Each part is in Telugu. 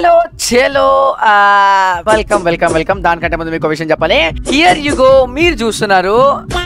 హలో చెలో వెల్కమ్ వెల్కమ్ వెల్కమ్ దానికంటే ముందు మీకు ఒక విషయం చెప్పాలి. హియర్ యు గో మీరు చూస్తున్నారు.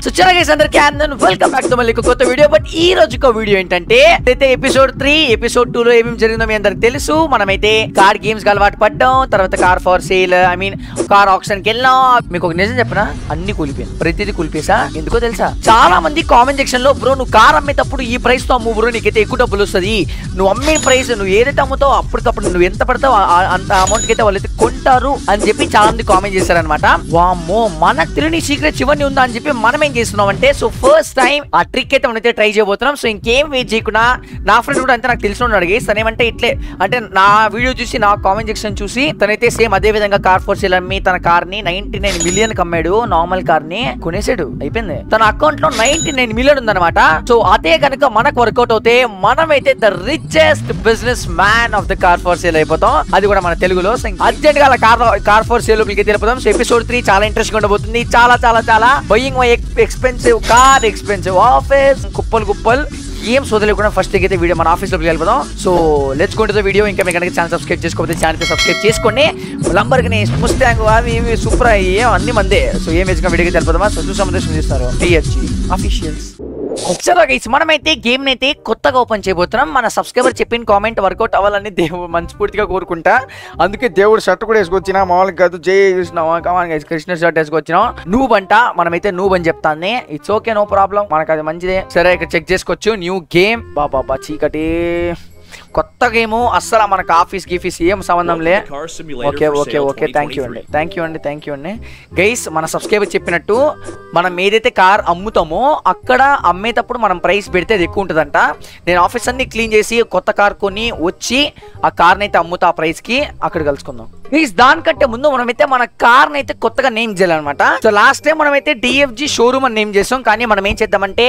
సో గైస్ అందరికి అందరూ వెల్కమ్ బ్యాక్ టు మళ్ళీ కొత్త వీడియో బట్ ఈ రోజు ఒక వీడియో ఏంటంటే అయితే ఎపిసోడ్ త్రీ ఎపిసోడ్ టూ లో ఏమేమి జరిగిందో మీ అందరికి తెలుసు. మనమైతే కార్ గేమ్స్కి అలవాటు పడ్డాం. తర్వాత car for sale I mean car ఆప్షన్కి వెళ్ళాం. మీకు ఒక నిజం చెప్పనా? అన్ని కూలిపోయాను ప్రతిదీ కూలిపేసా ఎందుకో తెలుసా? చాలా మంది కామెంట్ సెక్షన్లో బ్రో నువ్వు కార్ అమ్మేటప్పుడు ఈ ప్రైస్తో అమ్ము బ్రో నీకైతే ఎక్కువ డబ్బులు వస్తుంది. నువ్వు అమ్మే ప్రైస్ నువ్వు ఏదైతే అమ్ముతావు అప్పటికప్పుడు నువ్వు ఎంత పడతావు? అంత అమౌంట్కి అయితే వాళ్ళైతే కొంటారు అని చెప్పి చాలా మంది కామెంట్ చేశారనమాట వామ్మో మనకు త్రిని సీక్రెట్ చివరిని ఉందా అని చెప్పి మనం ఏం చేస్తున్నాం అంటే సో ఫస్ట్ టైం ఆ ట్రిక్ అయితే మనైతే ట్రై చేయబోతున్నాం. సో ఇంకేం వెయిట్ చేయకుండా నా ఫ్రెండ్ కూడా అంతే నాకు తెలిసిన ఉన్నాడు గేస్ తనేమంటే ఇట్లే అంటే నా వీడియో చూసి నా కామెంట్ సెక్షన్ చూసి తనైతే సేమ్ అదే విధంగా కార్ ఫోర్ సేల్ అమ్మి తన కార్ని నైన్టీ నైన్ మిలియన్ అమ్మాడు నార్మల్ కార్ని కొనేసాడు అయిపోయింది. తన అకౌంట్లో నైన్టీ నైన్ మిలియన్ ఉందన్నమాట. సో అదే కనుక మనకు వర్కౌట్ అవుతే మనమైతే the richest business man of the car for sale అయిపోతాం. అది కూడా మన తెలుగులో. అర్జెంట్గా కార్ కార్ ఫోర్ సేలుకి తెలుపుదాం ఎపిసోడ్ త్రీ చాలా ఇంట్రెస్టింగ్ ఉండబోతుంది. చాలా చాలా చాలా buying expensive car expensive office కుప్పలు కుప్పలు. ఏం సోదలేకుండా ఫస్ట్ అయితే వీడియో మన ఆఫీస్ లోపలికి వెళ్ళిపోదాం. సో లెట్స్ కొంటే వీడియో ఇంకా మీకు కనుక ఛానల్ సబ్స్క్రైబ్ చేసుకోకపోతే ఛానల్ సబ్స్క్రైబ్ చేసుకోండి లంబర్కి ముస్తాంగ్ అవి ఇవి సూపర్ ఏం అన్ని మందే. సో ఏం వేసుకున్న వీడియోకి వెళ్ళిపోదామా? సో చూసాము చేస్తారు. టీఎఫ్జీ అఫీషియల్స్ ఒకసారి గైస్ మనమైతే గేమ్ అయితే కొత్తగా ఓపెన్ చేయబోతున్నాం. మన సబ్స్క్రైబర్ చెప్పిన కామెంట్ వర్కౌట్ అవ్వాలని దేవుడు మనస్ఫూర్తిగా కోరుకుంటా. అందుకే దేవుడు షర్ట్ కూడా వేసుకొచ్చినా మామూలుగా కాదు. జై చూసినావా గైస్ కృష్ణ షర్ట్ వేసుకొచ్చినాం. నువ్వు అంట మనమైతే నువ్వు అని చెప్తాను. ఇట్స్ ఓకే నో ప్రాబ్లం మనకు అది మంచిదే. సరే ఇక్కడ చెక్ చేసుకోవచ్చు. న్యూ గేమ్ బాబా చీకటి. కొత్త గేమ్ అస్సలు మనకు ఆఫీస్ గీఫీస్ ఏం సంబంధం లే. Okay okay okay. Thank you అండి. 2023. థ్యాంక్ యూ అండి థ్యాంక్ యూ అండి. గైస్ మన సబ్స్క్రైబర్ చెప్పినట్టు మనం ఏదైతే కార్ అమ్ముతామో అక్కడ అమ్మేటప్పుడు మనం ప్రైస్ పెడితే అది ఎక్కువ ఉంటుందంట. నేను ఆఫీస్ అన్ని క్లీన్ చేసి కొత్త కార్ కొని వచ్చి ఆ కార్ని అయితే అమ్ముతా ఆ ప్రైస్కి. అక్కడ కలుసుకుందాం. గైస్ దానికంటే ముందు మనమైతే మన కార్ అయితే కొత్తగా నేమ్ చేయాలన్నమాట. సో లాస్ట్ టైం మనమైతే డిఎఫ్జి షోరూమ్ అని నేమ్ చేసాం. కానీ మనం ఏం చేద్దామంటే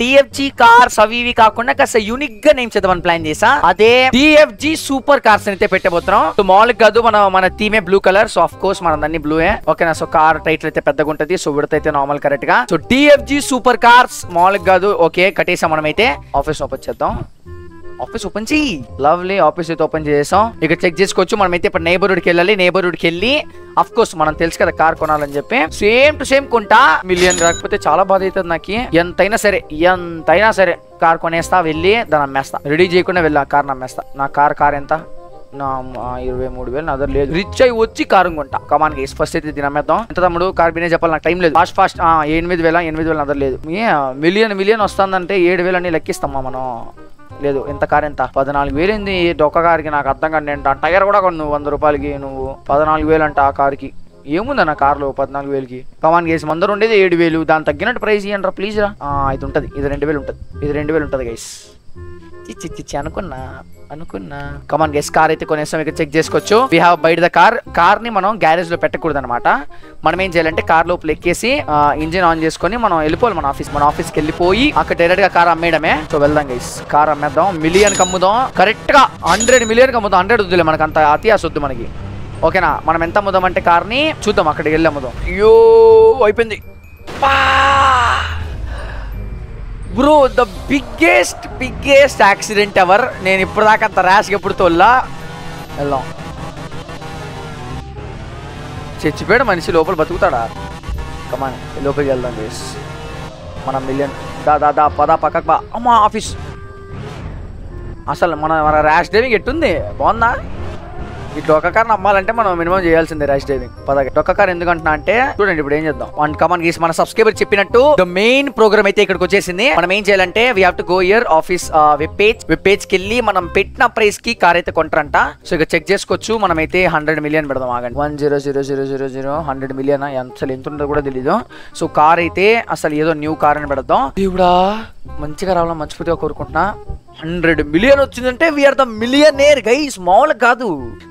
డిఎఫ్జి కార్స్ అవి ఇవి కాకుండా కాస్త యూనిక్గా నేమ్ చేద్దామని ప్లాన్ చేసా. అదే డిఎఫ్జి సూపర్ కార్స్ అయితే పెట్టబోతున్నాం. సో మామూలుగా కాదు మన మన థీమే blue colour so of course మన అన్ని బ్లూ ఓకేనా సో కార్ టైటిల్ అయితే పెద్దగా ఉంటది. సో విడత అయితే నార్మల్ కరెక్ట్గా. సో డిఎఫ్జి సూపర్ కార్స్ మామూలుగా కాదు ఓకే కట్టేసాం మనమైతే. ఆఫీస్ ఓపెన్ చేద్దాం. ఆఫీస్ ఓపెన్ చేయి లవ్లీ ఆఫీస్ అయితే ఓపెన్ చేసాం ఇక్కడ చెక్ చేసుకోవచ్చు. మనం అయితే ఇప్పుడు neighborhood కి వెళ్ళాలి. neighborhood వెళ్ళి అఫ్ కోర్స్ మనం తెలుసు కదా కార్ కొనాలని చెప్పి. సేమ్ టు సేమ్ కొంటా. మిలియన్ రాకపోతే చాలా బాధ అవుతుంది నాకు. ఎంతైనా సరే ఎంతైనా సరే కార్ కొనేస్తా వెళ్ళి దాన్ని అమ్మేస్తా. రెడీ చేయకుండా వెళ్ళి ఆ కార్ అమ్మేస్తా. నా కార్ కార్ ఎంత? నా ఇరవై మూడు వేలు నా దగ్గర లేదు. రిచ్ అయి వచ్చి కారు కొంటా కమాన్ గేస్ ఫస్ట్ అయితే దీని అమ్మేద్దాం. ఎంత తమ్ముడు? కార్ బినే చెప్పాలి నాకు టైం లేదు. ఫాస్ట్ ఫాస్ట్ ఎనిమిది వేల ఎనిమిది వేల నా దగ్గర లేదు. మిలియన్ మిలియన్ వస్తుందంటే ఏడు వేలు అని లెక్కిస్తామా మనం. లేదు ఇంత కార్ ఎంత? పద్నాలుగు వేలింది డొక్క కారుకి నాకు అర్థం కాదు నేను టైర్ కూడా కొన్ని వంద రూపాయలకి నువ్వు పద్నాలుగు వేలు అంట ఆ కార్కి. ఏముందన్న కార్లో పద్నాలుగు వేలకి? కమాన్ గైస్ మందరు ఉండేది ఏడు వేలు దాని తగ్గినట్టు ప్రైస్ ఇవ్వండి ప్లీజ్ రా. ఇది ఉంటుంది ఇది రెండు వేలు ఉంటుంది ఇది రెండు వేలు ఉంటుంది గైస్ చిచ్చి చిచ్చి అనుకున్నా అనుకున్నా. కమాన్ గెస్ కార్ అయితే కొనేసాం ఇక్కడ చెక్ చేసుకోవచ్చు. వి హావ్ బయట ద కార్ కార్ని మనం గ్యారేజ్లో పెట్టకూడదు అనమాట మనం ఏం చేయాలంటే కార్ లోపల ఎక్కేసి ఇంజిన్ ఆన్ చేసుకొని మనం వెళ్ళిపోవాలి మన ఆఫీస్ మన ఆఫీస్కి వెళ్ళిపోయి అక్కడ డైరెక్ట్గా కార్ అమ్మేయడమే. సో వెళ్దాం గైస్ కార్ అమ్మేద్దాం. మిలియన్కి అమ్ముదాం. కరెక్ట్గా హండ్రెడ్ మిలియన్ కమ్ముదాం అమ్ముదాం. హండ్రెడ్ వద్దులే మనకు అంత అతి వద్దు మనకి. ఓకేనా మనం ఎంత అమ్ముదాం అంటే కార్ని చూద్దాం అక్కడికి వెళ్ళి అమ్ముదాం. అయ్యో అయిపోయింది. Bro the biggest biggest accident ever నేను ఇప్పుడు దాకా అంత ర్యాష్గా ఎప్పుడు తోల్లా? వెళ్దాం చచ్చిపోయాడు మనిషి లోపల బతుకుతాడా? కమాన్ లోపలికి వెళ్దాం చేస్ మన మిలియన్ దా దా దా పదా పక్కకు బా. అమ్మా ఆఫీస్ అసలు మన మన ర్యాష్ డ్రైవింగ్ ఎట్టుంది? బాగుందా? ఈ ఒక కార్ నమ్మాలంటే మనం మినిమం చేయాల్సిందే ర్యాష్ డ్రైవింగ్. పదగా. టొక్క కార్ ఎందుకంటున్నా అంటే చూడండి ఇప్పుడు ఏం చేద్దాం. వన్ కమాన్ గీస్ మన సబ్స్క్రైబర్ చెప్పినట్టు ద మెయిన్ ప్రోగ్రామ్ అయితే ఇక్కడికి వచ్చేసింది. మనం ఏం చేయాలంటే we have to go here office web page web పేజ్కి వెళ్ళి మనం పెట్టిన ప్రైస్కి కార్ అయితే కొంటారంట. సో ఇక చెక్ చేసుకోవచ్చు. మనం అయితే హండ్రెడ్ మిలియన్ పెడదాం ఆగండి. One zero zero zero zero zero hundred million అసలు ఎంత ఉంటుందో కూడా తెలీదు. సో కార్ అయితే అసలు ఏదో న్యూ కార్ అని పెడదాం. దేవుడా మంచిగా రావాలని మంచిగా కోరుకుంటున్నా. హండ్రెడ్ మిలియన్ వచ్చిందంటే వీఆర్ ద మిలియనేర్ గైస్ మామూలు కాదు.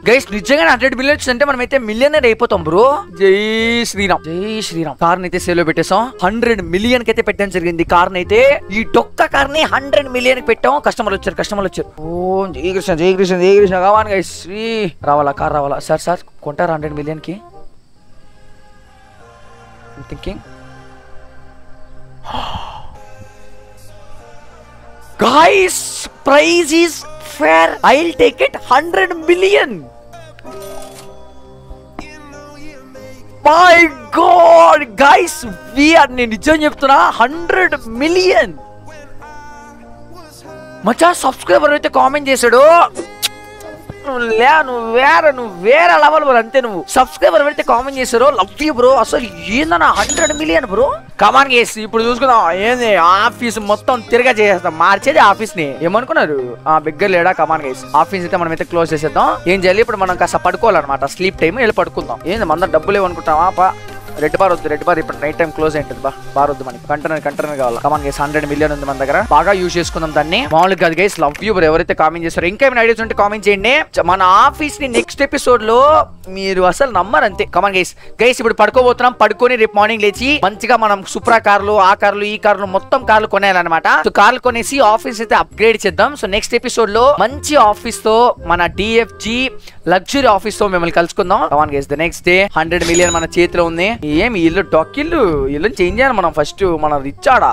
గైస్ నిజంగా హండ్రెడ్ మిలియన్ వచ్చిందంటే మనం అయితే మిలియనేర్ అయిపోతాం బ్రో జై శ్రీరామ్. జై శ్రీరామ్. కార్ అయితే సేల్లో పెట్టేసాం హండ్రెడ్ మిలియన్కి అయితే పెట్టడం జరిగింది. కార్ అయితే ఈ డొక్క కార్ని హండ్రెడ్ మిలియన్కి పెట్టాం. కస్టమర్లు వచ్చారు కస్టమర్లు వచ్చారు. ఓ జై కృష్ణ జై కృష్ణ జై కృష్ణ. కావాలి గైస్ శ్రీ. రావాలా కార్ రావాలా? సార్ సార్ కొంటారా hundred మిలియన్కి? Thinking guys price is fair I will take it hundred million my god guys we're నేను నిజం చెప్తున్నా హండ్రెడ్ మిలియన్ మచా సబ్స్క్రైబర్ అయితే కామెంట్ చేశాడు. నువ్వు లే నువ్వు వేరే నువ్వు వేరే లెవెల్ బ్రో అంతే నువ్వు. సబ్స్క్రైబర్ పెడితే కామెంట్ చేశారు లవ్ యూ బ్రో అసలు ఏందన్నా హండ్రెడ్ మిలియన్ బ్రో కమాన్ చేసి ఇప్పుడు చూసుకుందాం. ఏంది? ఆఫీస్ మొత్తం తిరగా చేసేస్తాం. మార్చేది ఆఫీస్ని ఏమనుకున్నారు? ఆ బిగ్గర్ లేడా? కమాన్ గేస్ ఆఫీస్ అయితే మనం అయితే క్లోజ్ చేసేద్దాం. ఏం చేయాలి? ఇప్పుడు మనం కాస్త పడుకోవాలన్నమాట. స్లీప్ టైం వెళ్ళి పడుకుందాం. ఏంది? మన డబ్బులు ఏమనుకుంటావా రెడ్ బార్ వద్దు రెడ్ బార్ ఇప్పుడు నైట్ టైం క్లోజ్ అయింటుంది బా బార్ వద్దు మనకి. కంటైనర్ కంటైనర్ కావాలి. Come on guys hundred million ఉంది మన దగ్గర. బాగా యూజ్ చేసుకుందాం దాన్ని. మామూలుగా కాదు గైస్ లవ్ యూ ఎవరైతే కామెంట్ చేస్తారో ఇంకా ఏమైనా ఐడియాస్ ఉంటే కామెంట్ చేయండి. మన ఆఫీస్ని నెక్స్ట్ ఎపిసోడ్లో మీరు అసలు నమ్మరు అంతే. కమాన్ గైస్ గైస్ ఇప్పుడు పడుకోబోతున్నాం. పడుకొని రేపు మార్నింగ్ లేచి మంచిగా మనం సుప్రా కార్లు ఆ కార్లు ఈ కార్లు మొత్తం కార్లు కొనేయాలన్నమాట. సో కార్లు కొనేసి ఆఫీస్ అయితే అప్గ్రేడ్ చేద్దాం. సో నెక్స్ట్ ఎపిసోడ్లో మంచి ఆఫీస్తో మన డిఎఫ్జి లగ్జరీ ఆఫీస్తో మిమ్మల్ని కలుసుకుందాం. Come on guys the next day hundred million మన చేతిలో ఉంది. ఏమి ఇల్లు టొక్కిల్లు ఇల్లు? ఇల్లు చేంజ్ చేయాలి మనం ఫస్ట్ మన రిచ్ ఆడ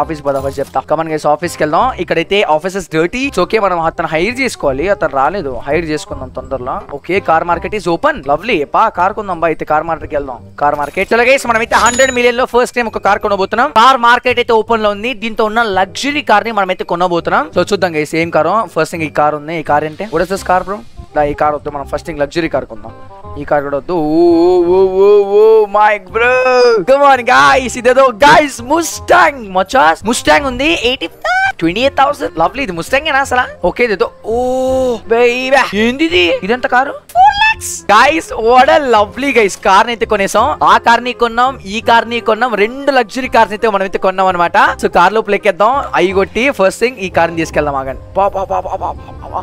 ఆఫీస్ పోదా ఫస్ట్ చెప్తా. కమన్ గైస్ ఆఫీస్కి వెళ్దాం. ఇక్కడైతే ఆఫీసెస్ డర్టీ ఓకే మనం అతను హైర్ చేసుకోవాలి. అతను రాలేదు. హైర్ చేసుకుందాం తొందరలో. Okay car market is open lovely పా కార్ కొందాం. బా అయితే కార్ మార్కెట్కి వెళ్దాం. కార్ మార్కెట్ చలో గైస్ మనం అయితే హండ్రెడ్ మిలియన్లో ఫస్ట్ టైం ఒక కార్ కొనబోతున్నాం. కార్ మార్కెట్ అయితే ఓపెన్లో ఉంది. దీంతో ఉన్న లగ్జరీ కార్ని మనం అయితే కొనబోతున్నాం. సో చూద్దాం గైస్ ఏం కారు ఫస్ట్ థింగ్ ఈ కార్ ఉంది. ఈ కార్ ఏంటి? What is this car bro ఈ కార్ వద్దు మనం ఫస్ట్ థింగ్ లగ్జరీ కార్ కొందాం. ఈ కార్ కూడా వద్దు. My bro good morning guys ఇదేదో గైస్ ముస్టాంగ్ మచాస్. ముస్టాంగ్ ఉంది. 80 ట్వంటీ ఎయిట్ థౌసండ్ లవ్లీ ఇది. ముస్టాంగ్ ఏనా అసలు? ఓకే ఇదేదో. ఓ బేబీ ఏంది ఇది? ఇదెంత car? Guys what lovely guys car అయితే కొనేసాం. ఆ కార్ని కొన్నాం ఈ కార్ని కొన్నాం. రెండు లగ్జరీ కార్స్ అయితే మనం అయితే కొన్నాం అనమాట సో కార్ లోపల ఎక్కేద్దాం. అయి కొట్టి ఫస్ట్ థింగ్ ఈ కార్ని తీసుకెళ్దాం ఆగండి. పాపా పాపా పాపా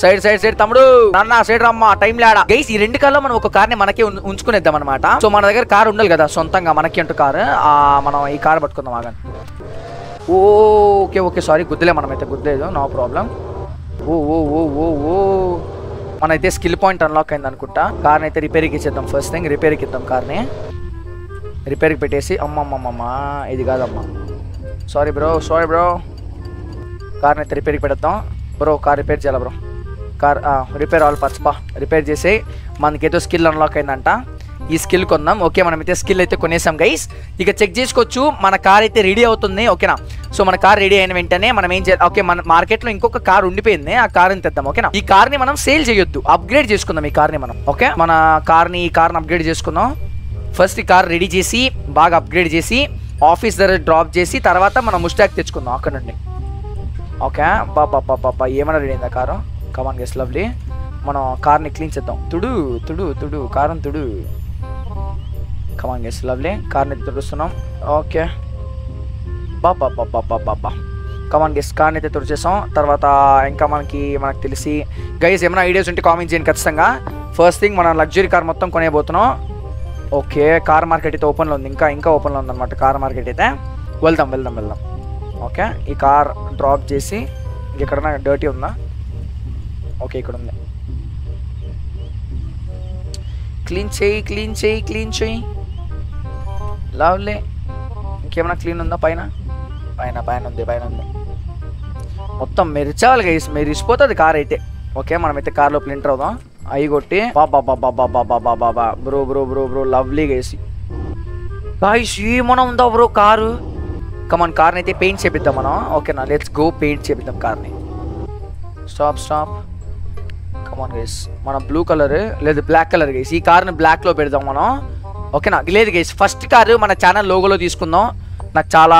సైడ్ సైడ్ సైడ్ తమ్ముడు. నాన్న సైడ్ రమ్మా టైం లేడా? గైస్ ఈ రెండు కార్లో మనం ఒక కార్ని మనకే ఉంచుకునేద్దాం అనమాట సో మన దగ్గర కార్ ఉండాలి కదా సొంతంగా మనకి అంటూ కారు. మనం ఈ కార్ పట్టుకుందాం ఆగా ఓ ఓకే ఓకే సారీ గుద్దులే మనమైతే గుద్దలేదు నో ప్రాబ్లం ఓ ఓ ఓ ఓ ఓ. మనైతే స్కిల్ పాయింట్ అన్లాక్ అయింది అనుకుంటా. కార్ని అయితే రిపేర్కి ఇచ్చేద్దాం ఫస్ట్ థింగ్ రిపేర్కి ఇద్దాం కార్ని. రిపేర్కి పెట్టేసి అమ్మమ్మమ్మమ్మ ఇది కాదమ్మా. సారీ బ్రో సారీ బ్రో కార్ని అయితే రిపేర్కి పెడతాం బ్రో కార్ రిపేర్ చేయాలి bro car repair all parts బా రిపేర్ చేసి మనకేదో స్కిల్ అన్లాక్ అయిందంట. ఈ స్కిల్ కొందాం. ఓకే మనం అయితే స్కిల్ అయితే కొనేసాం గైస్ ఇక చెక్ చేసుకోవచ్చు. మన కార్ అయితే రెడీ అవుతుంది. ఓకేనా సో మన కార్ రెడీ అయిన వెంటనే మనం ఏం చేయాలి? ఓకే మన మార్కెట్లో ఇంకొక కార్ ఉండిపోయింది. ఆ కార్ని తెద్దాం. ఓకేనా ఈ కార్ని మనం సేల్ చేయొద్దు. అప్గ్రేడ్ చేసుకుందాం ఈ కార్ని మనం. ఓకే మన కార్ని ఈ కార్ని అప్గ్రేడ్ చేసుకుందాం. ఫస్ట్ ఈ కార్ రెడీ చేసి బాగా అప్గ్రేడ్ చేసి ఆఫీస్ దగ్గర డ్రాప్ చేసి తర్వాత మనం ముస్టాక్ తెచ్చుకుందాం అక్కడ నుండి. ఓకే బాబా బాబా ఏమైనా రెడీ అయిందా కారు కమాన్ గెస్ లవ్లీ మనం కార్ని క్లీన్ చేద్దాం. తుడు తుడు తుడు కారం తుడు. కమాన్ గెస్ లవ్లీ కార్ని తుడుస్తున్నాం. ఓకే బాబా బాబా బాబా బా కమాన్ గెస్ కార్ని అయితే తుడిచేసాం. తర్వాత ఇంకా మనకి మనకు తెలిసి గైస్ ఏమైనా ఐడియాస్ ఉంటే కామెంట్ చేయండి ఖచ్చితంగా. ఫస్ట్ థింగ్ మనం లగ్జరీ కార్ మొత్తం కొనేయబోతున్నాం. ఓకే కార్ మార్కెట్ అయితే ఓపెన్లో ఉంది. ఇంకా ఇంకా ఓపెన్లో ఉందన్నమాట కార్ మార్కెట్ అయితే. వెళ్దాం వెళ్దాం వెళ్దాం. ఓకే ఈ కార్ డ్రాప్ చేసి ఎక్కడన్నా డర్టీ ఉందా? ఓకే ఇక్కడ ఉంది క్లీన్ చేయి క్లీన్ చేయి క్లీన్ చేయి. లవ్లీ. ఇంకేమైనా క్లీన్ ఉందా పైన? పైన పైన ఉంది పైన ఉంది. మొత్తం మెరిచాలి గైస్ మెరిసిపోతుంది కార్ అయితే. ఓకే మనమైతే అయితే కార్లో ఎంటర్ అవుదాం. అయి కొట్టి బాబా బాబా బాబా బాబా బాబా bro bro bro bro lovely గైసి guys ఏమన్నా ఉందా బ్రో కారు? కమన్ కార్ని అయితే పెయింట్ చేపిద్దాం మనం. ఓకేనా లెట్స్ గో పెయింట్ చేపిద్దాం కార్ని. Stop stop come on guys మన బ్లూ కలర్ లేదు బ్లాక్ కలర్ గైస్ ఈ కార్ని బ్లాక్లో పెడదాం మనం. ఓకేనా లేదు గైస్ ఫస్ట్ కారు మన ఛానల్ లోగోలో తీసుకుందాం. నాకు చాలా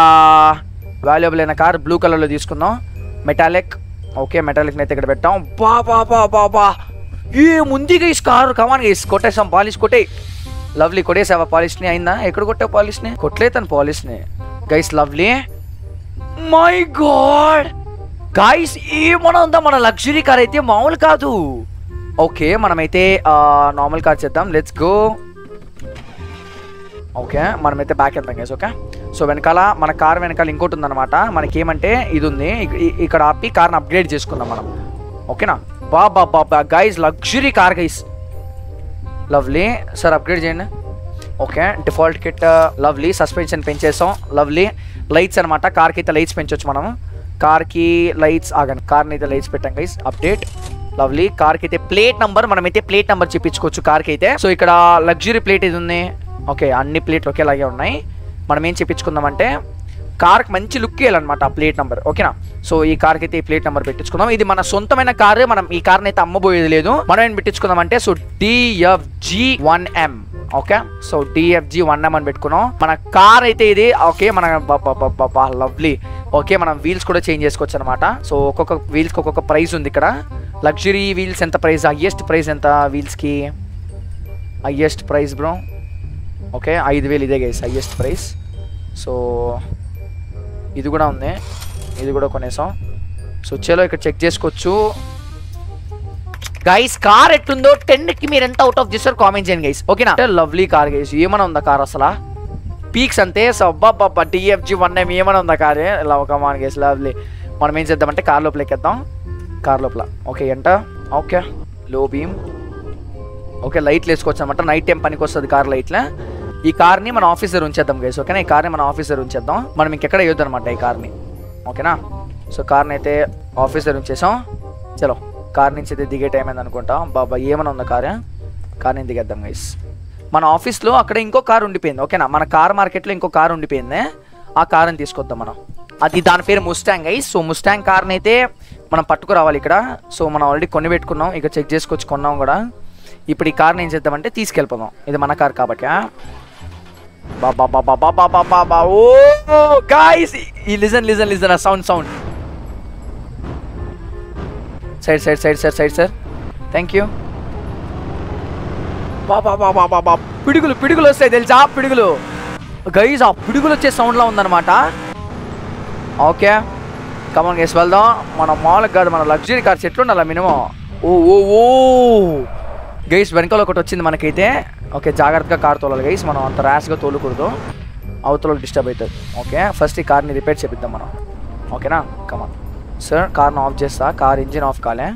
వాల్యుబుల్ అయిన కార్ బ్లూ కలర్లో తీసుకుందాం. మెటాలిక్ ఓకే మెటాలిక్ని అయితే ఇక్కడ పెట్టాం. బా బా బా బా బా. ఏ ముందు guys car come on guys కొట్టేసాం polish కొట్టే లవ్లీ కొట్టేసావా పాలిష్ని అయిందా? ఎక్కడ కొట్టావు పాలిష్ని కొట్టలే తను పాలిష్ని guys lovely my god guys ఏమన్నా ఉందా మన లగ్జరీ కార్ అయితే మామూలు కాదు. ఓకే మనమైతే నార్మల్ కార్ చేద్దాం. లెట్స్ గో ఓకే మనమైతే బ్యాక్ వెళ్తాం గైస్ ఓకే సో వెనకాల మన కార్ వెనకాల ఇంకోటి ఉందన్నమాట మనకేమంటే ఇది ఉంది ఇక్కడ ఆపి కార్ని అప్గ్రేడ్ చేసుకుందాం మనం. ఓకేనా బాబా బాబా guys luxury car guys lovely sir upgrade చేయండి. Okay default kit lovely suspension పెంచేసాం. Lovely lights అనమాట కార్కి అయితే లైట్స్ పెంచవచ్చు మనం కార్కి లైట్స్ ఆగండి. కార్ని అయితే లైట్స్ పెట్టాం గైస్ అప్డేట్ లవ్లీ కార్కి అయితే ప్లేట్ నంబర్ మనమైతే ప్లేట్ నంబర్ చెప్పించుకోవచ్చు కార్కి అయితే సో ఇక్కడ లగ్జరీ ప్లేట్ ఇది ఉంది? ఓకే అన్ని ప్లేట్లు ఒకేలాగే ఉన్నాయి. మనం ఏం చెప్పించుకుందామంటే కార్కి మంచి లుక్ వేయాలన్నమాట ఆ ప్లేట్ నెంబర్. ఓకేనా? సో ఈ కార్కి అయితే ఈ ప్లేట్ నెంబర్ పెట్టించుకుందాం. ఇది మన సొంతమైన కారు మనం ఈ కార్ని అయితే అమ్మబోయేది లేదు. మనం ఏం పెట్టించుకుందాం అంటే so DFG one M okay? So DFG one M అని పెట్టుకున్నాం. మన కార్ అయితే ఇది ఓకే మన లవ్లీ ఓకే మనం వీల్స్ కూడా చేంజ్ చేసుకోవచ్చు అనమాట సో ఒక్కొక్క వీల్స్కి ఒక్కొక్క ప్రైస్ ఉంది ఇక్కడ. లగ్జరీ వీల్స్ ఎంత ప్రైస్ హయ్యెస్ట్ ప్రైస్ ఎంత వీల్స్కి హయ్యెస్ట్ ప్రైస్ బ్రో ఓకే ఐదు వేలు ఇదే గైస్ హయ్యెస్ట్ ప్రైస్ సో ఇది కూడా ఉంది. ఇది కూడా కొనేసాం. సో చలో ఇక్కడ చెక్ చేసుకోవచ్చు. గైస్ కార్ ఎట్లుందో టెన్కి మీరు ఎంత అవుట్ ఆఫ్ చేస్తారు కామెంట్ చేయండి గైస్ ఓకేనా లవ్లీ కార్ గైస్ ఏమైనా ఉందా కార్ అసలు? పీక్స్ అంతే సో అబ్బా వన్ ఎం ఏమైనా ఉందా car love come on guys lovely మనం ఏం చేద్దామంటే కార్ లోపల ఎక్కేద్దాం కార్ లోపల. ఓకే ఎంట ఓకే లో బీమ్ ఓకే లైట్లు వేసుకోవచ్చు అనమాట నైట్ టైం పనికి వస్తుంది కార్ లైట్లే ఈ కార్ని మన ఆఫీసర్ ఉంచేద్దాం గైస్ ఓకేనా ఈ కార్ని మన ఆఫీసర్ ఉంచేద్దాం. మనం ఇంకెక్కడ వేయొద్దు అనమాట ఈ కార్ని ఓకేనా సో కార్ని అయితే ఆఫీసర్ ఉంచేసాం. చలో కార్ నుంచి అయితే దిగే టైం అయింది అనుకుంటా? బాబా ఏమైనా ఉందా కార్? కార్ నుంచి దిగేద్దాం గైస్ మన ఆఫీస్లో అక్కడ ఇంకో కార్ ఉండిపోయింది ఓకేనా మన కార్ మార్కెట్లో ఇంకో కార్ ఉండిపోయింది. ఆ కార్ని తీసుకొద్దాం మనం. అది దాని పేరు ముస్టాంగ్ అయ్యి సో ముస్టాంగ్ కార్ని అయితే మనం పట్టుకురావాలి ఇక్కడ. సో మనం ఆల్రెడీ కొని పెట్టుకున్నాం. ఇక చెక్ చేసుకొచ్చి కొన్నాం కూడా. ఇప్పుడు ఈ కార్ని ఏం చేద్దామంటే తీసుకెళ్ళిపోదాం. ఇది మన కార్ కాబట్టి బాబా బాబా బాబా బాబా బాబా. ఓ గాయ్స్ ఈ లిజన్ లిజన్ లిజన్ ఆ sound sound side side side sir side sir. Thank you బాబా బాబా బాబా పిడుగులు పిడుగులు వస్తాయి తెలుసా? పిడుగులు. గైజ్ ఆ పిడుగులు వచ్చే సౌండ్లో ఉందన్నమాట. ఓకే కమన్ గేసి వెళ్దాం. మన మామూలుగా కాదు మన లగ్జరీ కార్స్ ఎట్లుండాలి మినిమం ఓ ఓ ఓ. గైస్ వెనకాల ఒకటి వచ్చింది మనకైతే. ఓకే జాగ్రత్తగా కార్ తోలాలి గైస్ మనం అంత ర్యాష్గా తోలకూడదు. అవతల డిస్టర్బ్ అవుతుంది ఓకే ఫస్ట్ ఈ కార్ని రిపేర్ చేపిద్దాం మనం. ఓకేనా కమన్ సార్ కార్ని ఆఫ్ చేస్తా. కార్ ఇంజిన్ ఆఫ్ కాలే.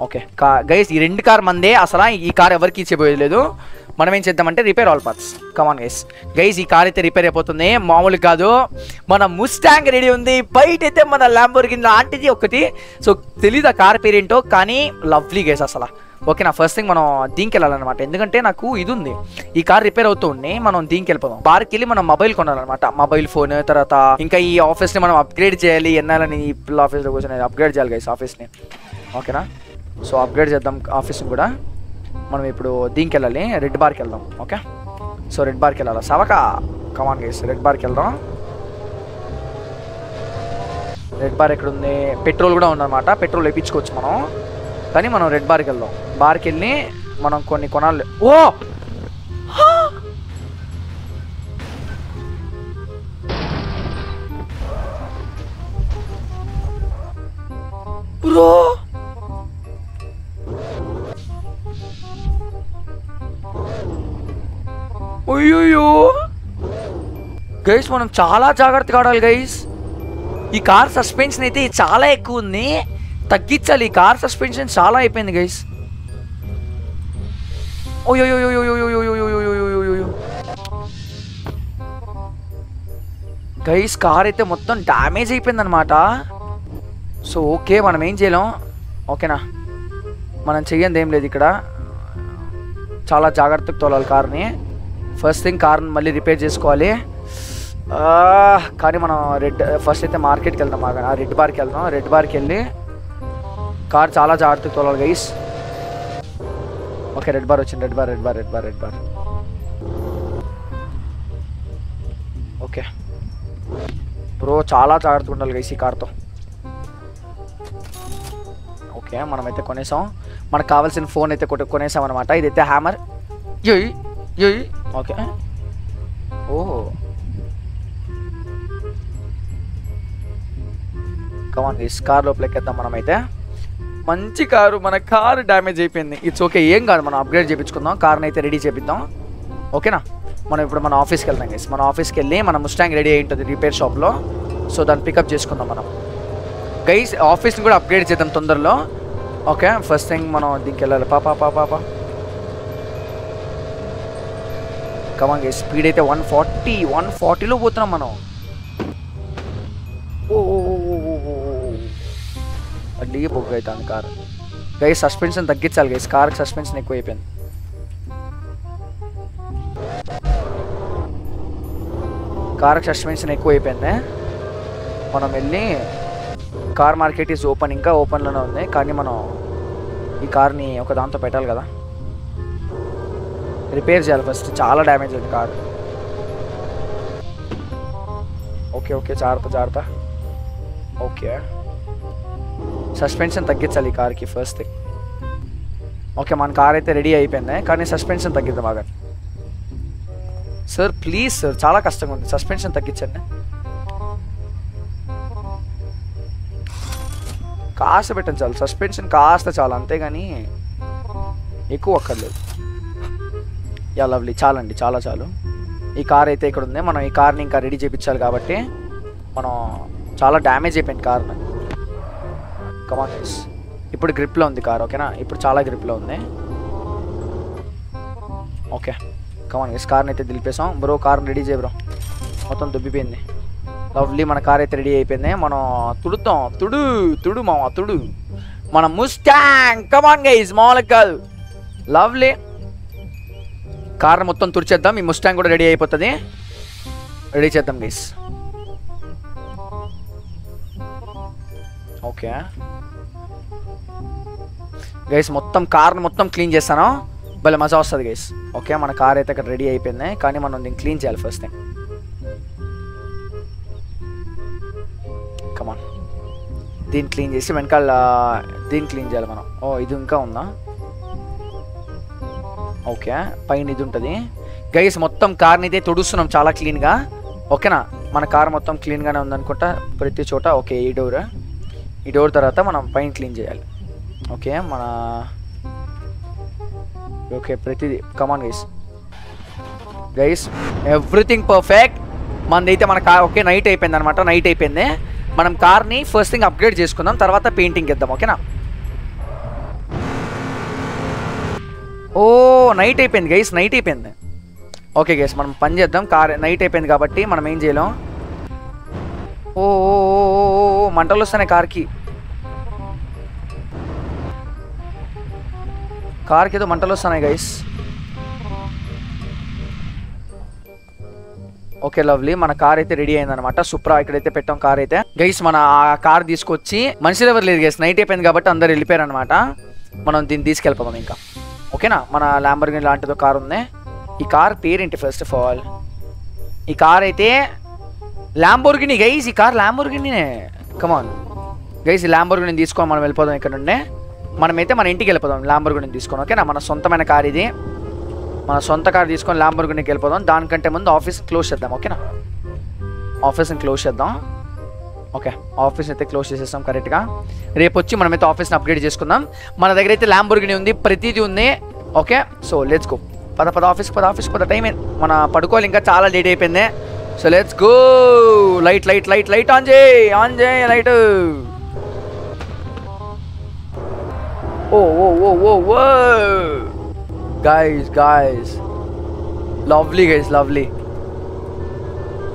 ఓకే కా గైస్ ఈ రెండు కార్ మందే. అసలు ఈ కార్ ఎవరికి ఇచ్చిపోయలేదు లేదు. మనం ఏం చేద్దామంటే repair all parts come on guys guys ఈ కార్ అయితే రిపేర్ అయిపోతుంది. మామూలు కాదు. మన ముస్టాంగ్ రెడీ ఉంది. బయట అయితే మన ల్యాంబోర్గిన్ లాంటిది ఒకటి సో తెలీదు ఆ కార్ పేరేంటో? కానీ లవ్లీ గైస్ అసలు. ఓకేనా ఫస్ట్ థింగ్ మనం దీనికి వెళ్ళాలన్నమాట ఎందుకంటే నాకు ఇది ఉంది ఈ కార్ రిపేర్ అవుతూ ఉండి మనం దీనికి వెళ్ళిపోదాం బార్కి వెళ్ళి మనం మొబైల్ కొనాలన్నమాట. మొబైల్ ఫోన్ తర్వాత ఇంకా ఈ ఆఫీస్ని మనం అప్గ్రేడ్ చేయాలి ఎన్నాలని ఈ పిల్ల ఆఫీస్లో కూర్చొని అప్గ్రేడ్ చేయాలి గైస్ ఆఫీస్ని. ఓకేనా? సో అప్గ్రేడ్ చేద్దాం ఆఫీస్ని కూడా. మనం ఇప్పుడు దీనికి వెళ్ళాలి రెడ్ బార్కి వెళ్దాం ఓకే? సో రెడ్ బార్కి వెళ్ళాలి? సవక! కమాన్ గైస్ రెడ్ బార్కి వెళ్దాం. రెడ్ బార్ ఎక్కడ ఉంది పెట్రోల్ కూడా ఉందన్నమాట. పెట్రోల్ వేయించుకోవచ్చు మనం. కానీ మనం రెడ్ బార్కి వెళ్దాం. బార్కి వెళ్ళి మనం కొన్ని కొనాలి. ఓ! బ్రో! అయ్యో గైస్ మనం చాలా జాగ్రత్తగా ఆడాలి గైస్. ఈ కార్ సస్పెన్షన్ అయితే చాలా ఎక్కువ ఉంది. తగ్గించాలి. ఈ కార్ సస్పెన్షన్ చాలా అయిపోయింది గైస్. గైస్ కార్ అయితే మొత్తం డ్యామేజ్ అయిపోయింది అనమాట సో ఓకే మనం ఏం చేయలేం ఓకేనా మనం చెయ్యంది ఏం లేదు ఇక్కడ చాలా జాగ్రత్తగా తోలాలి కార్ని ఫస్ట్ థింగ్ కార్ని మళ్ళీ రిపేర్ చేసుకోవాలి ఆ, కానీ మనం రెడ్ ఫస్ట్ అయితే మార్కెట్కి వెళ్దాం బాగా రెడ్ బార్కి వెళ్దాం రెడ్ బార్కి వెళ్ళి కార్ చాలా జాగ్రత్తగా తోలాలి గైస్ ఓకే రెడ్ బార్ వచ్చింది red bar red bar red bar red bar okay bro చాలా జాగ్రత్తగా ఉండాలి గైస్ ఈ కార్తో. ఓకే మనమైతే కొనేసాం. మనకు కావాల్సిన ఫోన్ అయితే కొట్టు కొనేసాం అనమాట ఇదైతే హ్యామర్ యోయ్ యోయ్ ఓకే ఓ కమాన్ గైస్ కార్ లోపలికి వెళ్దాం మనమైతే. మంచి కారు మన కారు డ్యామేజ్ అయిపోయింది. ఇట్స్ ఓకే ఏం కాదు మనం అప్గ్రేడ్ చేయించుకుందాం కార్ని అయితే రెడీ చేపిద్దాం ఓకేనా మనం ఇప్పుడు మన ఆఫీస్కి వెళ్దాం గైస్ మన ఆఫీస్కి వెళ్ళి మన ముస్టాంగ్ రెడీ అయి ఉంటుంది రిపేర్ షాప్లో సో దాన్ని పికప్ చేసుకుందాం మనం. గైస్ ఆఫీస్ని కూడా అప్గ్రేడ్ చేద్దాం తొందరలో. ఓకే ఫస్ట్ థింగ్ మనం దీనికి వెళ్ళాలి. పాపా పాపా పాపా కమాన్ గైస్ స్పీడ్ అయితే వన్ ఫార్టీ వన్ ఫార్టీలో పోతున్నాం మనం. ఓ ఓ, ఓ, ఓ, అవుతుంది కారు. గైస్ సస్పెన్షన్ తగ్గించాలి గైస్ కార్కి సస్పెన్షన్ ఎక్కువ అయిపోయింది కార్కి సస్పెన్షన్ ఎక్కువ అయిపోయింది మనం వెళ్ళి కార్ మార్కెట్ ఈజ్ ఓపెన్ ఇంకా ఓపెన్లోనే ఉంది. కానీ మనం ఈ కార్ని ఒక దాంతో పెట్టాలి కదా. రిపేర్ చేయాలి ఫస్ట్ చాలా డ్యామేజ్ ఉంది కార్ ఓకే ఓకే జాగ్రత్త జాగ్రత్త. ఓకే సస్పెన్షన్ తగ్గించాలి ఈ కార్కి ఫస్ట్ ఓకే మన కార్ అయితే రెడీ అయిపోయింది. కానీ సస్పెన్షన్ తగ్గిద్దాం బాగా సార్ ప్లీజ్ సార్ చాలా కష్టంగా ఉంది. సస్పెన్షన్ తగ్గించండి. కాస్త పెట్టండి చాలు. సస్పెన్షన్ కాస్త చాలు. అంతేగాని ఎక్కువ అక్కర్లేదు. యా లవ్లీ చాలండి చాలా చాలు. ఈ కార్ అయితే ఇక్కడ ఉంది. మనం ఈ కార్ని ఇంకా రెడీ చేయించాలి కాబట్టి మనం చాలా డ్యామేజ్ అయిపోయింది కార్ని. కమాన్ గైస్ ఇప్పుడు గ్రిప్లో ఉంది కార్ ఓకేనా ఇప్పుడు చాలా గ్రిప్లో ఉంది. ఓకే కమాన్ గైస్ కార్ని అయితే దిలిపేసాం బ్రో కార్ని రెడీ చేయ బ్రో మొత్తం దుబ్బిపోయింది. లవ్లీ మన కార్ అయితే రెడీ అయిపోయింది. మనం తుడుతాం తుడు తుడు మామ తుడు. మన ముస్టాంగ్ కమాన్ గైస్ మామూలుగా కాదు లవ్లీ కార్ మొత్తం తుడిచేద్దాం. ఈ ముస్టాంగ్ కూడా రెడీ అయిపోతుంది. రెడీ చేద్దాం గైస్ ఓకే గైస్ మొత్తం కార్ని మొత్తం క్లీన్ చేస్తాను? భలే మజా వస్తుంది గైస్ ఓకే మన కార్ అయితే ఇక్కడ రెడీ అయిపోయింది. కానీ మనం దీన్ని క్లీన్ చేయాలి ఫస్ట్ థింగ్ కమాన్ దీన్ని క్లీన్ చేసి వెనకాల దీన్ని క్లీన్ చేయాలి మనం. ఓ ఇది ఇంకా ఉందా? ఓకే పైన ఇది ఉంటుంది. గైస్ మొత్తం కార్ని అయితే తుడుస్తున్నాం చాలా క్లీన్గా ఓకేనా మన కార్ మొత్తం క్లీన్గానే ఉందనుకుంటా ప్రతి చోట. ఓకే ఈ డోర్ ఈ డోర్ తర్వాత మనం పైన క్లీన్ చేయాలి. ఓకే మన ఓకే ప్రతిదీ come on guys guys everything perfect మనదైతే మన కార్ ఓకే నైట్ అయిపోయింది అనమాట నైట్ అయిపోయింది. మనం కార్ని ఫస్ట్ థింగ్ అప్గ్రేడ్ చేసుకుందాం తర్వాత పెయింటింగ్ ఇద్దాం ఓకేనా? ఓ నైట్ అయిపోయింది గైస్ నైట్ అయిపోయింది. ఓకే గైస్ మనం పని చేద్దాం కార్ నైట్ అయిపోయింది కాబట్టి మనం ఏం చేయలేం. ఓ ఓ, ఓ, మంటలు వస్తున్నాయి కార్కి కార్కి ఏదో మంటలు వస్తున్నాయి గైస్ ఓకే లవ్లీ మన కార్ అయితే రెడీ అయిందనమాట సుప్రా ఇక్కడైతే పెట్టాం కార్ అయితే గైస్ మన ఆ కార్ తీసుకొచ్చి మనుషులు ఎవరు లేదు గైస్ నైట్ అయిపోయింది కాబట్టి అందరు వెళ్ళిపోయారు అనమాట మనం దీన్ని తీసుకెళ్ళిపోదాం ఇంకా. ఓకేనా మన ల్యాంబర్గిన్ లాంటిదో కార్ ఉంది. ఈ కార్ పేరేంటి ఫస్ట్ ఆఫ్ ఆల్ ఈ కార్ అయితే ల్యాంబోర్గిని గైస్ ఈ కార్ ల్యాంబోర్గినినే కమాన్ గైస్ ఈ ల్యాంబోర్గిని తీసుకొని మనం వెళ్ళిపోదాం ఇక్కడ నుండే. మనమైతే మన ఇంటికి వెళ్ళిపోదాం ల్యాంబోర్గిని తీసుకొని ఓకేనా? మన సొంతమైన కార్ ఇది. మన సొంత కార్ తీసుకొని ల్యాంబోర్గినికి వెళ్ళిపోదాం. దానికంటే ముందు ఆఫీస్ క్లోజ్ చేద్దాం ఓకేనా? ఆఫీస్ని క్లోజ్ చేద్దాం. ఓకే ఆఫీస్ అయితే క్లోజ్ చేసేస్తాం కరెక్ట్గా. రేపు వచ్చి మనమైతే ఆఫీస్ని అప్గ్రేడ్ చేసుకుందాం. మన దగ్గర అయితే ల్యాంబోర్గిని ఉంది ప్రతిదీ ఉంది ఓకే? సో లెట్స్ గో పద పద ఆఫీస్ పద ఆఫీస్ పద టైం మన పడుకోవాలి ఇంకా చాలా లేట్ అయిపోయింది. So let's go light light light light on చేయి ఆన్ చేయి లైట్ ఓ ఓ ఓ ఓ ఓ guys guys lovely guys lovely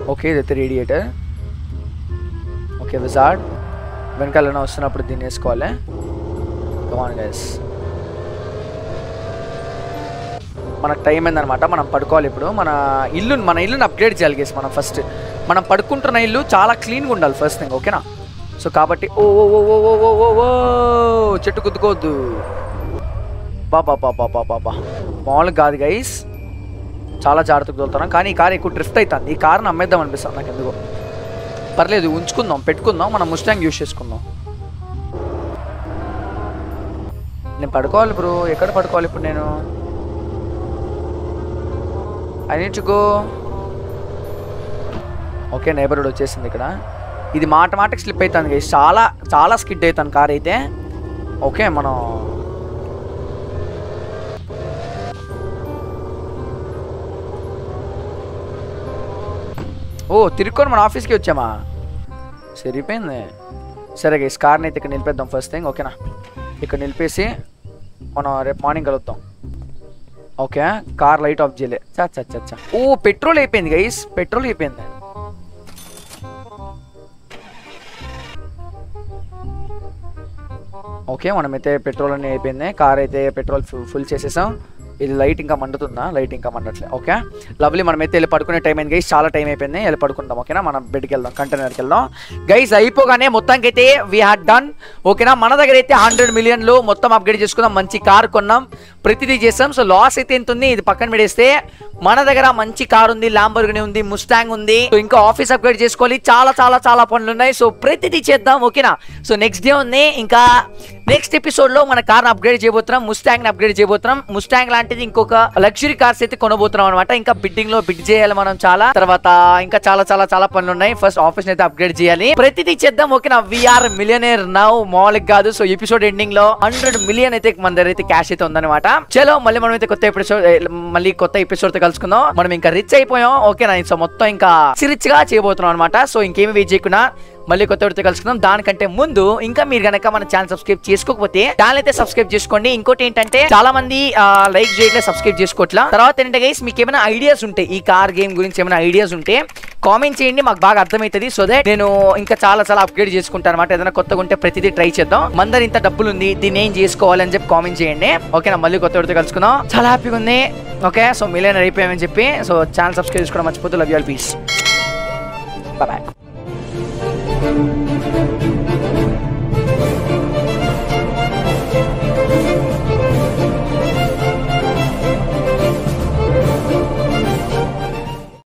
okay ఇదైతే రేడియేటర్ ఓకే విజార్డ్ వెనకాలన వస్తున్నప్పుడు దీన్ని వేసుకోవాలి. కమాన్ గైస్ మనకు టైం అయిందనమాట మనం పడుకోవాలి ఇప్పుడు. మన ఇల్లు మన ఇల్లుని అప్గ్రేడ్ చేయాలి గేస్ మనం ఫస్ట్ మనం పడుకుంటున్న ఇల్లు చాలా క్లీన్గా ఉండాలి ఫస్ట్ థింగ్ ఓకేనా సో కాబట్టి ఓ ఓ ఓ ఓ ఓ ఓ ఓ చెట్టు కుద్దుకోవద్దు బాబా బాబా బాబా బా మామూలుగా కాదు గైస్ చాలా జాగ్రత్తగా తోలుతున్నాం కానీ ఈ కార్ ఎక్కువ డ్రిఫ్ట్ అవుతుంది ఈ కార్ని అమ్మేద్దాం అనిపిస్తుంది నాకు ఎందుకో పర్లేదు ఉంచుకుందాం పెట్టుకుందాం. మనం ముస్టాంగ్ యూజ్ చేసుకుందాం. నేను పడుకోవాలి బ్రో. ఎక్కడ పడుకోవాలి ఇప్పుడు నేను? I need go okay neighbourhood వచ్చేసింది ఇక్కడ. ఇది మాట మాటకి స్లిప్ అవుతుంది గైస్ చాలా చాలా స్కిడ్ అవుతాను కార్ అయితే. ఓకే మనం ఓ తిరుక్కొని మన ఆఫీస్కి వచ్చామా? సరిపోయింది. సరే గైస్ కార్ని అయితే ఇక్కడ నిలిపేద్దాం ఫస్ట్ థింగ్ ఓకేనా ఇక్కడ నిలిపేసి మనం రేపు మార్నింగ్ కలుద్దాం. ఓకే కార్ లైట్ ఆఫ్ చేయలే. చా చా చా చా. ఓ పెట్రోల్ అయిపోయింది గైస్ పెట్రోల్ అయిపోయింది. ఓకే మనమైతే పెట్రోల్ అనేది అయిపోయింది. కార్ అయితే పెట్రోల్ ఫుల్ చేసేసాం. ఇది లైట్ ఇంకా మండుతుందా? లైట్ ఇంకా మండట్లే. ఓకే. లవ్లీ మనమైతే వెళ్ళి పడుకునే టైం అయింది గైస్ చాలా టైం అయిపోయింది. వెళ్ళి పడుకుందాం ఓకేనా? మనం బెడ్కి వెళ్దాం కంటైనర్కి వెళ్దాం. గైస్ అయిపోగానే మొత్తానికి అయితే వీ హ్యాడ్ డన్ ఓకేనా? మన దగ్గర అయితే హండ్రెడ్ మిలియన్లు మొత్తం అప్గ్రేడ్ చేసుకుందాం మంచి కార్ కొన్నాం. ప్రతిదీ చేసాం. సో లాస్ అయితే ఎంత ఉంది? ఇది పక్కన పెడేస్తే మన దగ్గర మంచి కార్ ఉంది ల్యాంబర్గిని ఉంది ముస్టాంగ్ ఉంది. సో ఇంకా ఆఫీస్ అప్గ్రేడ్ చేసుకోవాలి. చాలా చాలా చాలా పనులు ఉన్నాయి. సో ప్రతిదీ చేద్దాం ఓకేనా? సో నెక్స్ట్ డే ఉంది. ఇంకా నెక్స్ట్ ఎపిసోడ్లో మన కార్ అప్గ్రేడ్ చేయబోతున్నాం ముస్టాంగ్ అప్గ్రేడ్ చేయబోతున్నాం. ముస్టాంగ్ లాంటిది ఇంకొక లగ్జరీ కార్స్ అయితే కొనబోతున్నాం అనమాట ఇంకా బిడ్డింగ్లో బిడ్ చేయాలి మనం చాలా. తర్వాత ఇంకా చాలా చాలా చాలా పనులు ఉన్నాయి. ఫస్ట్ ఆఫీస్ అయితే అప్గ్రేడ్ చేయాలి. ప్రతిదీ చేద్దాం ఓకేనా? విఆర్ మిలియనర్ నౌ మామూలుగా కాదు. సో ఎపిసోడ్ ఎండింగ్లో హండ్రెడ్ మిలియన్ అయితే మన దగ్గర అయితే క్యాష్ అయితే ఉందన్నమాట. చలో మళ్ళీ మనం అయితే కొత్త ఎపిసోడ్ మళ్ళీ కొత్త ఎపిసోడ్తో కలుసుకుందాం. మనం ఇంకా రిచ్ అయిపోయాం ఓకేనా? సో మొత్తం ఇంకా రిచ్గా చేయబోతున్నాం అనమాట సో ఇంకేమి వెయిట్ చేయకుండా మళ్ళీ కొత్త వాడితో కలుసుకుందాం. దానికంటే ముందు ఇంకా మీరు కనుక మన ఛానల్ సబ్స్క్రైబ్ చేసుకోకపోతే ఛానల్ అయితే సబ్స్క్రైబ్ చేసుకోండి. ఇంకోటి ఏంటంటే చాలా మంది లైక్ చేయట్లే సబ్స్క్రైబ్ చేసుకోవట్లా తర్వాత ఏంటంటే గైస్ మీకు ఏమైనా ఐడియాస్ ఉంటే ఈ కార్ గేమ్ గురించి ఏమైనా ఐడియాస్ ఉంటే కామెంట్ చేయండి మాకు బాగా అర్థమవుతుంది. సో దట్ నేను ఇంకా చాలా చాలా అప్గ్రేడ్ చేసుకుంటాను అనమాట ఏదైనా కొత్తగా ఉంటే ప్రతిదీ ట్రై చేద్దాం. మందరి ఇంత డబ్బులు ఉంది దీన్ని ఏం చేసుకోవాలని చెప్పి కామెంట్ చేయండి. ఓకేనా మళ్ళీ కొత్త వాడితో కలుసుకుందాం. చాలా హ్యాపీగా ఉంది. ఓకే సో మిలియన్ అయిపోయామని చెప్పి సో ఛానల్ సబ్స్క్రైబ్ చేసుకోవడం మర్చిపోతూ love you all peace bye Thank you.